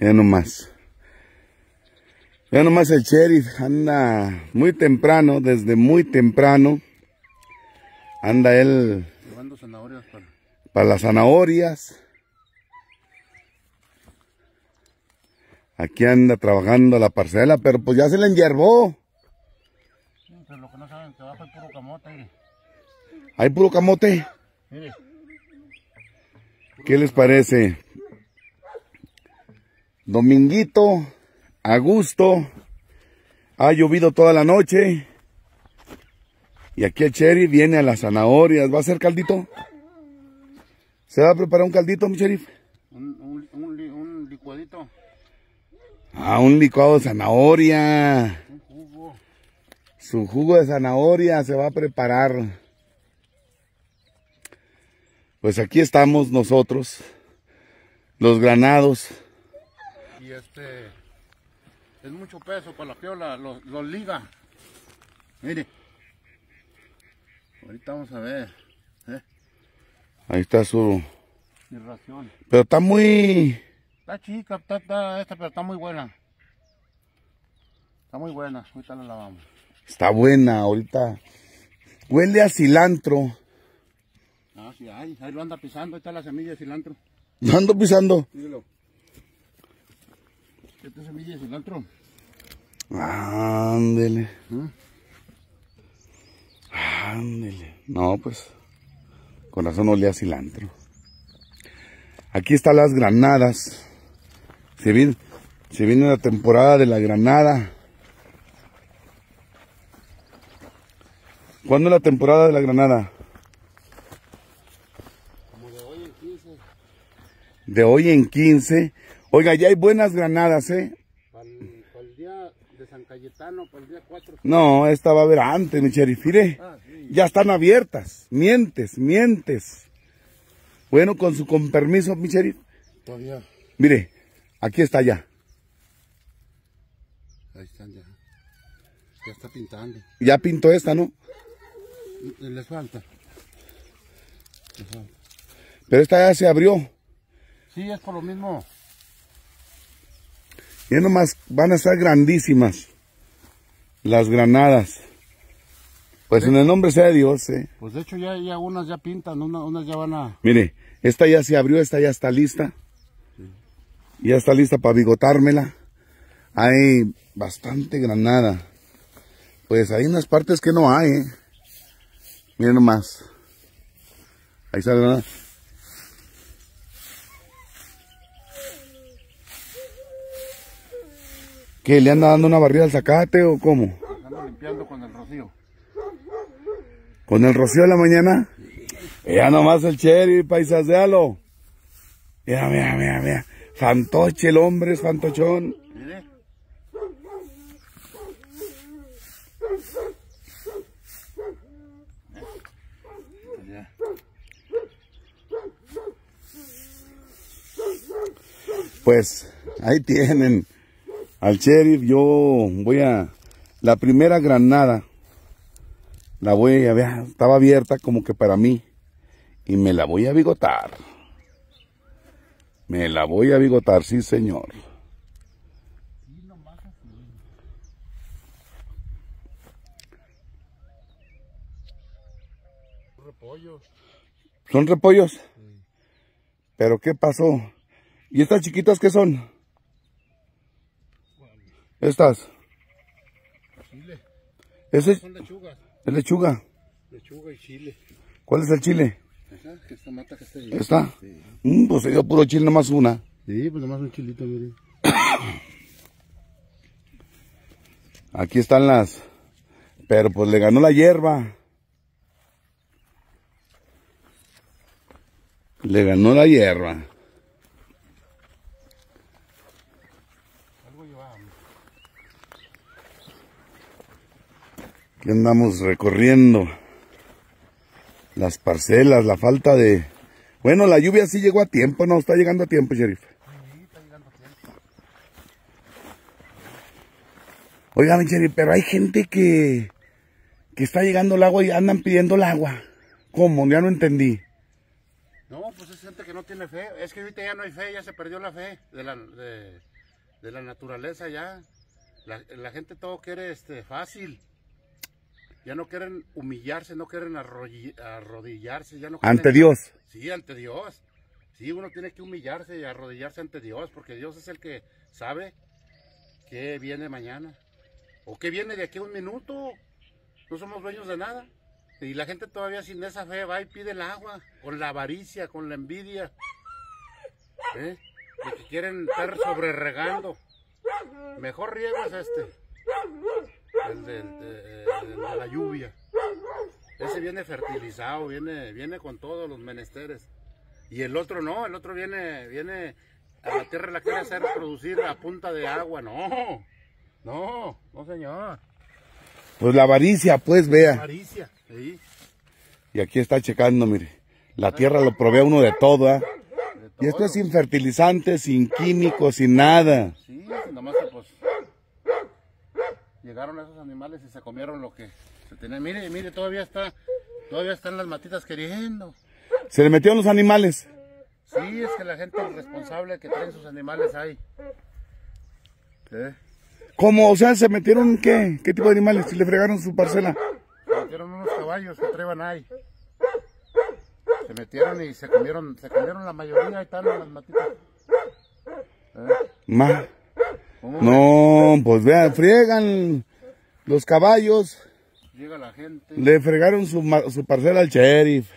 Ya nomás. Ya nomás el sheriff anda muy temprano, desde muy temprano. Anda él Llevando zanahorias para... para las zanahorias. Aquí anda trabajando la parcela, pero pues ya se le enyerbó. Pero lo que no saben que abajo hay puro camote, mire. Hay puro camote. Mire. ¿Qué les parece? Dominguito, a gusto. Ha llovido toda la noche. Y aquí el sheriff viene a las zanahorias. ¿Va a hacer caldito? ¿Se va a preparar un caldito, mi sheriff? Un, un, un, un licuadito. Ah, un licuado de zanahoria. Un jugo. Su jugo de zanahoria se va a preparar. Pues aquí estamos nosotros, los granados. Este... Es mucho peso para la piola. Los, los liga. Mire. Ahorita vamos a ver. ¿eh? Ahí está su... Mi ración. Pero está muy... Está chica, está, está esta, pero está muy buena. Está muy buena. Ahorita la lavamos. Está buena ahorita. Huele a cilantro. Ah, sí, ahí, ahí lo anda pisando. Ahí está la semilla de cilantro. Lo ando pisando. Dígalo. Esta semilla de cilantro. Ándele. ¿Mm? Ándele. No, pues. Con razón olía cilantro. Aquí están las granadas. Se viene, se viene la temporada de la granada. ¿Cuándo es la temporada de la granada? Como de hoy en 15. De hoy en 15. Oiga, ya hay buenas granadas, ¿eh? Para el, día de San Cayetano, para el día 4. No, esta va a haber antes, mi sheriff. Mire, Ah, sí. ya están abiertas. Mientes, mientes. Bueno, con su con permiso, mi sheriff. Todavía. Mire, aquí está ya. Ahí están ya. Ya está pintando. Ya pintó esta, ¿no? Les falta. Les falta. Pero esta ya se abrió. Sí, es por lo mismo. Y nomás van a estar grandísimas. Las granadas. Pues en el nombre sea de Dios, ¿eh? Pues de hecho ya, ya unas ya pintan, una- unas ya van a... Mire, esta ya se abrió, esta ya está lista. Ya está lista para bigotármela. Hay bastante granada. Pues hay unas partes que no hay, ¿eh? Miren nomás. Ahí está la granada. ¿Qué? ¿Le anda dando una barrida al zacate o cómo? Ando limpiando con el rocío. ¿Con el rocío de la mañana? Ya nomás el cherry, paisas, véalo. Mira, mira, mira, mira. Fantoche el hombre, es fantochón. Mire. Pues ahí tienen al sheriff. Yo voy a... La primera granada la voy a ver. Estaba abierta como que para mí. Y me la voy a bigotar. Me la voy a bigotar, sí señor. Repollos. ¿Son repollos? ¿Pero qué pasó? ¿Y estas chiquitas qué son? Estas. Chile. Ese es Son lechugas. es lechuga. Lechuga y chile. ¿Cuál es el chile? Esa, que esta mata que está ahí. ¿Esta? Sí. Mm, pues se dio puro chile nomás una. Sí, pues nomás un chilito, mire. Aquí están las. Pero pues le ganó la hierba. Le ganó la hierba. Aquí andamos recorriendo las parcelas, la falta de... Bueno, la lluvia sí llegó a tiempo, no, está llegando a tiempo, sheriff. Oiga, mi sheriff, pero hay gente que, que está llegando el agua y andan pidiendo el agua. ¿Cómo? Ya no entendí. No, pues es gente que no tiene fe. Es que ahorita ya no hay fe, ya se perdió la fe de la, de la naturaleza ya. La, la gente todo quiere este fácil. Ya no quieren humillarse, no quieren arrodillarse, ya no quieren- Ante Dios. Sí, ante Dios. Sí, uno tiene que humillarse y arrodillarse ante Dios, porque Dios es el que sabe qué viene mañana. O qué viene de aquí a un minuto. No somos dueños de nada. Y la gente todavía sin esa fe va y pide el agua, con la avaricia, con la envidia. ¿Eh? De que quieren estar sobre regando. Mejor riego es este. El de, de- el de la lluvia. Ese viene fertilizado, viene, viene con todos los menesteres. Y el otro no, el otro viene, viene a la tierra la quiere hacer producir a punta de agua. No, no, no señor. Pues la avaricia, pues vea. Avaricia, sí. Y aquí está checando, mire. La tierra lo provee a uno de todo, de Y esto es sin fertilizantes, sin químicos, sin nada. Sí, nomás que pues llegaron esos animales y se comieron lo que se tenía. Mire, mire, todavía está, todavía están las matitas queriendo. Se le metieron los animales. Sí, es que la gente responsable que traen sus animales ahí. ¿Cómo? O sea, ¿se metieron qué? ¿Qué tipo de animales? Si le fregaron su parcela. Se metieron unos caballos que traían ahí. Se metieron y se comieron, se comieron la mayoría, ahí están las matitas. ¿Eh? Ma. ¿Cómo No, pues vean, friegan los caballos. Llega la gente, Le fregaron su, su parcela al sheriff.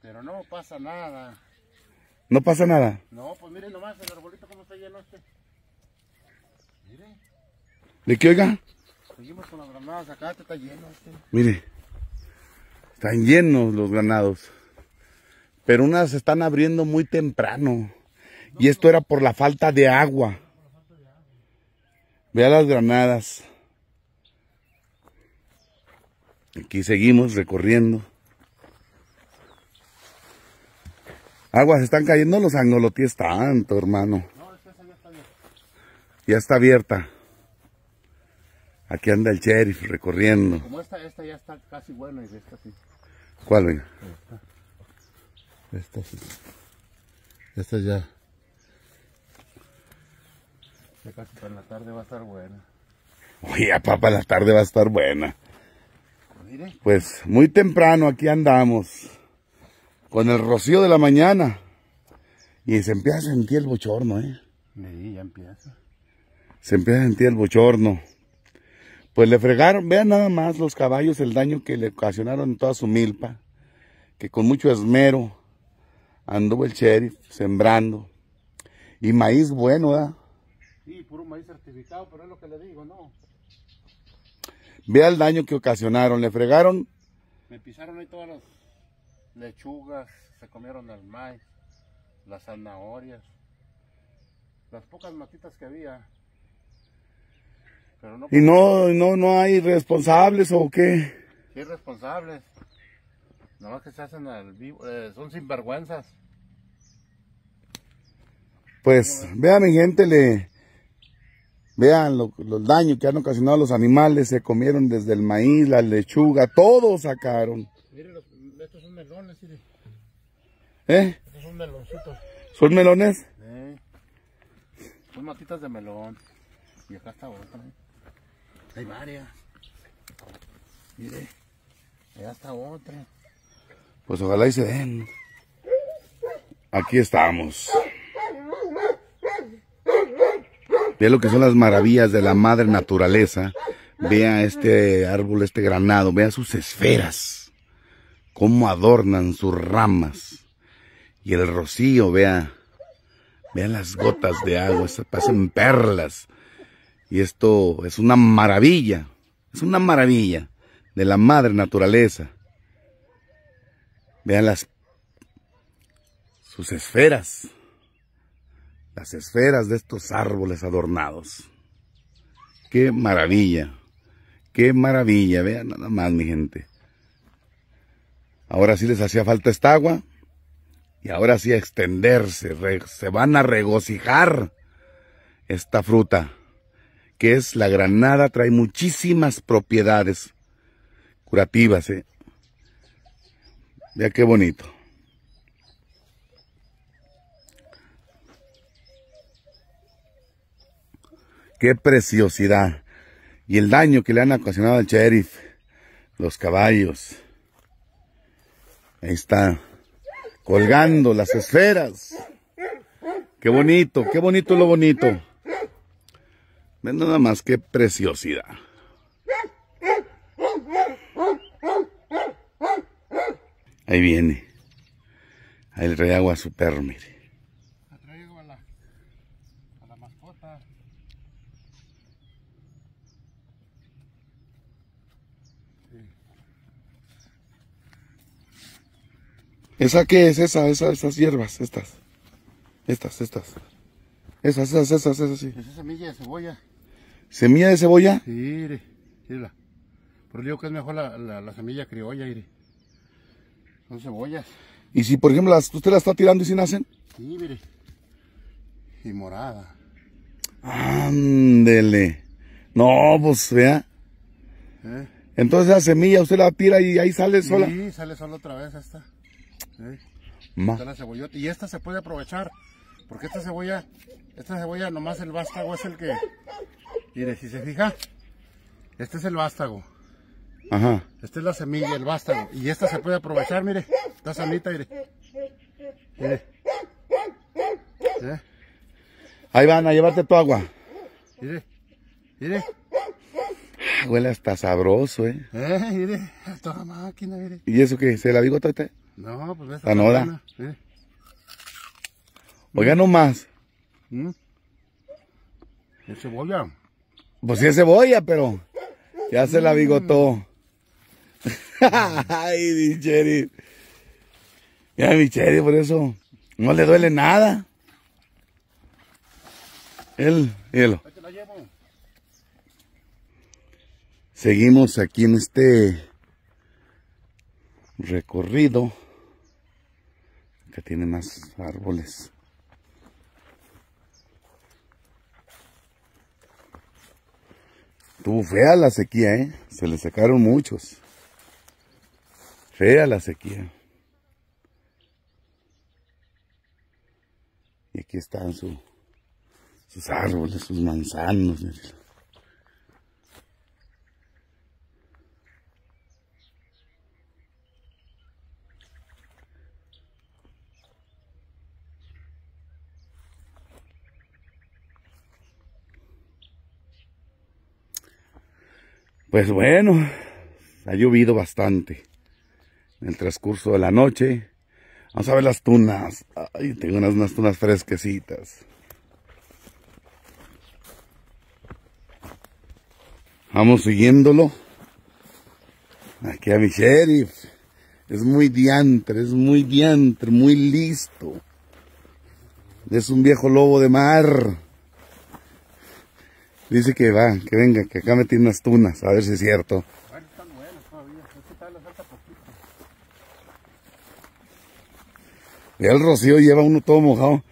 pero no pasa nada. No pasa nada. No, pues miren nomás el arbolito cómo está lleno este. Mire, ¿De qué oiga? seguimos con las granadas acá, este está lleno este. Mire. Están llenos los granados. Pero unas se están abriendo muy temprano. Y esto era por la falta de agua. Vea las granadas. Aquí seguimos recorriendo. Aguas están cayendo los angolotíes tanto, hermano. No, es que esa ya está bien. Ya está abierta. Aquí anda el sheriff recorriendo. Como esta, esta ya está casi buena y esta sí. ¿Cuál, venga? Esta sí. Esta ya. Ya casi para la tarde va a estar buena. Oye, papá, la tarde va a estar buena. Mire, Pues muy temprano aquí andamos. Con el rocío de la mañana. Y se empieza a sentir el bochorno, ¿eh? ahí ya empieza. Se empieza a sentir el bochorno. Pues le fregaron, vean nada más los caballos, el daño que le ocasionaron en toda su milpa. Que con mucho esmero anduvo el sheriff sembrando. Y maíz bueno, ¿verdad? Sí, puro maíz certificado, pero es lo que le digo, no. Vea el daño que ocasionaron. Le fregaron Me pisaron ahí todas las lechugas, se comieron el maíz, las zanahorias, las pocas matitas que había. Pero no y no, no, no hay responsables o qué. sí responsables. Nada más que se hacen al vivo, eh, son sinvergüenzas. Pues vean mi gente, le vean lo- los daños que han ocasionado los animales, se comieron desde el maíz, la lechuga, todo sacaron. Mire, los- estos son melones, mire. ¿Eh? Estos son meloncitos. ¿Son melones? Eh, Son matitas de melón. Y acá está otra. eh. Hay varias. Mire, allá está otra. Pues ojalá y se den. Aquí estamos. Vea lo que son las maravillas de la madre naturaleza. Vea este árbol, este granado, vea sus esferas. Cómo adornan sus ramas. Y el rocío, vea. Vea las gotas de agua, se pasan perlas. Y esto es una maravilla. Es una maravilla de la madre naturaleza. Vean las sus esferas. Las esferas de estos árboles adornados. Qué maravilla. Qué maravilla. Vean nada más, mi gente. Ahora sí les hacía falta esta agua. Y ahora sí a extenderse. se van a regocijar esta fruta. Que es la granada. Trae muchísimas propiedades curativas. ¿eh? Vea qué bonito. Qué preciosidad. Y el daño que le han ocasionado al sheriff. Los caballos. Ahí está. Colgando las esferas. Qué bonito, qué bonito lo bonito. Ven nada más, qué preciosidad. Ahí viene. Ahí el rey agua super, mire. Traigo a la, a la mascota. ¿Esa qué es? Esa, esa, esas hierbas, estas. Estas, estas. Esas, esas, esas, esas, sí. Esa semilla de cebolla. ¿Semilla de cebolla? Sí, mire, mírala. Pero digo que es mejor la, la, la semilla criolla, mire. Son cebollas. Y si, por ejemplo, las, usted las está tirando y si nacen. Sí, mire. Y morada. Ándele. No, pues vea. ¿Eh? Entonces la semilla usted la tira y ahí sale sola. Sí, sale sola otra vez esta. ¿Eh? Está la cebollota. Y esta se puede aprovechar. Porque esta cebolla, esta cebolla nomás el vástago es el que... Mire, si se fija, este es el vástago. Ajá. Esta es la semilla, el vástago. Y esta se puede aprovechar, mire. Está sanita, mire. Mire. ¿Eh? Ahí van a llevarte tu agua. Mire. Mire. Ah, Huele hasta sabroso, ¿eh? Eh, mire. A toda máquina, mire. ¿Y eso qué? ¿Se la digo usted? No, pues está noda. buena, ¿eh? Oiga, no más. ¿Mm? Es cebolla. Pues sí es cebolla, pero ya se la bigotó. Ay, mi Cheri. Mira, mi Cheri, por eso no le duele nada. Él, míralo. Ahí te la llevo. Seguimos aquí en este recorrido que tiene más árboles. Tuvo fea la sequía, ¿eh? Se le secaron muchos. Fea la sequía. Y aquí están su- sus árboles, sus manzanos. Pues bueno, ha llovido bastante en el transcurso de la noche. Vamos a ver las tunas. Ay, tengo unas, unas tunas fresquecitas. Vamos siguiéndolo. Aquí a mi sheriff. Es muy diantre, es muy diantre, muy listo. Es un viejo lobo de mar. Dice que va, que venga, que acá me tiene unas tunas, a ver si es cierto. Bueno, están buenas todavía. Es que tal le falta poquito. Ya el rocío lleva uno todo mojado.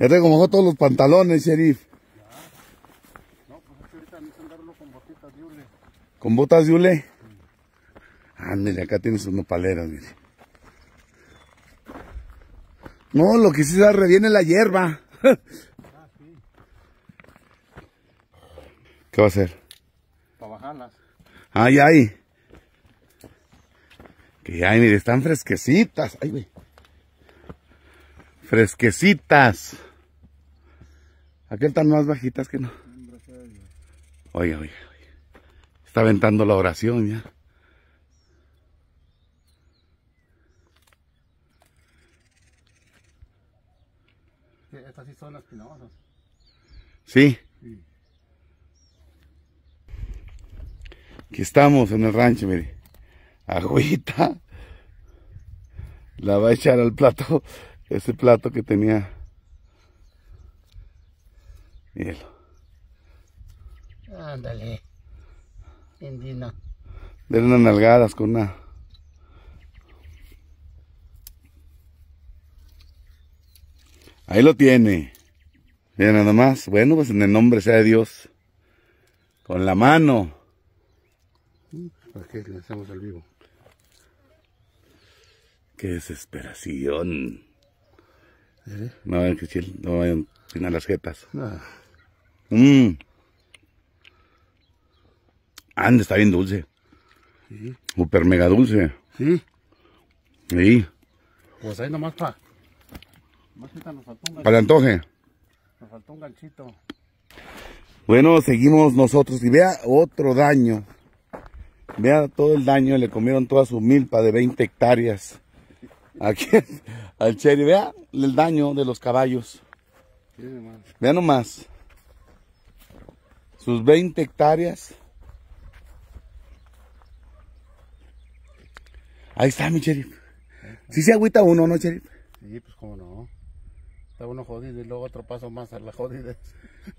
Ya tengo mojado todos los pantalones, sheriff. No, pues es que ahorita necesitan darlo con botitas de hule. Con botas de hule. Ándale, acá tienes sus nopaleras, mire. No, lo que sí se reviene la hierba. ¿Qué va a hacer? Para bajarlas. Ay, ay. Que ay, mire, están fresquecitas. Ay, güey. Fresquecitas. Aquel están más bajitas que no. Oiga, oiga, oiga. Está aventando la oración ya. Estas sí son espinosas. Sí. Sí. Aquí estamos en el rancho, mire. Agüita. La va a echar al plato. Ese plato que tenía. Míralo. Ándale. Indina. Denle unas nalgadas con una. Ahí lo tiene. Mira nada más. Bueno, pues en el nombre sea de Dios. Con la mano. ¿Para qué le hacemos al vivo? Qué desesperación. ¿Eh? No vayan que chil- no vayan a las jetas. Ah, Mmm. Ande, está bien dulce. Sí. Super mega dulce. Sí. Sí. Pues ahí nomás pa. Más que nos faltó un, Para antoje. nos faltó un ganchito. Bueno, seguimos nosotros. Y vea otro daño. Vea todo el daño. Le comieron toda su milpa de 20 hectáreas. Aquí al Cherry. Vea el daño de los caballos. Sí, nomás. Vea nomás. Sus 20 hectáreas. Ahí está mi sheriff. Si se agüita uno, ¿no, sheriff? Sí, pues cómo no. Está uno jodido y luego otro paso más a la jodida.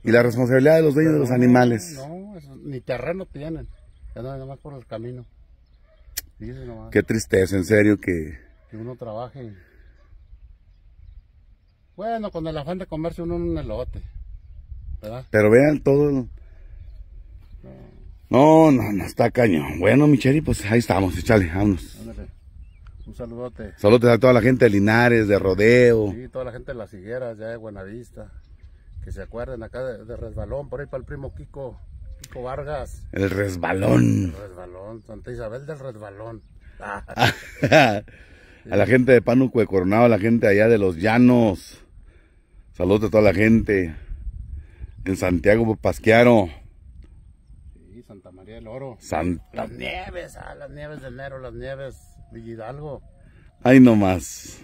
Y la responsabilidad de los dueños de los animales. No, eso- ni terreno tienen. Ya no, nomás por el camino. Dice nomás. Qué tristeza, en serio, que... Que uno trabaje. Bueno, con el afán de comerse uno un elote. ¿Verdad? Pero vean todo... No, no, no, está cañón. Bueno, mi sheriff, pues ahí estamos, échale, vámonos. Ándale. Un saludote. Saludos a toda la gente de Linares, de Rodeo. Sí, toda la gente de las higueras, ya de Buenavista. Que se acuerden acá de, de Resbalón, por ahí para el primo Kiko. Kiko Vargas. El resbalón. Resbalón, Santa Isabel del Resbalón. A la gente de Pánuco de Coronado, a la gente allá de los Llanos. Saludos a toda la gente. En Santiago Pasquiaro. sí, Santa María del Oro. Santa. Las nieves, ah, las nieves de enero, las nieves Villa Hidalgo. Ahí nomás.